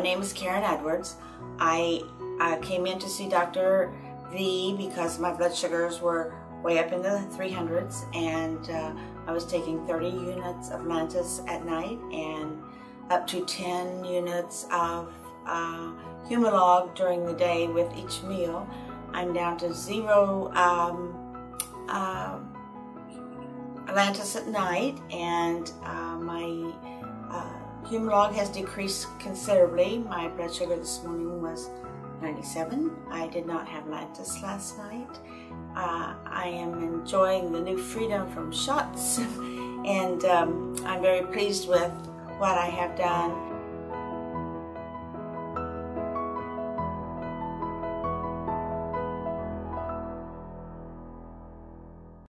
name is Karen Edwards. I came in to see Dr. V because my blood sugars were way up in the 300s and uh, I was taking 30 units of Lantus at night and up to 10 units of uh, Humalog during the day with each meal. I'm down to zero um, uh, Lantus at night and uh, my Humalog has decreased considerably. My blood sugar this morning was 97. I did not have Lantus last night. Uh, I am enjoying the new freedom from shots and um, I'm very pleased with what I have done.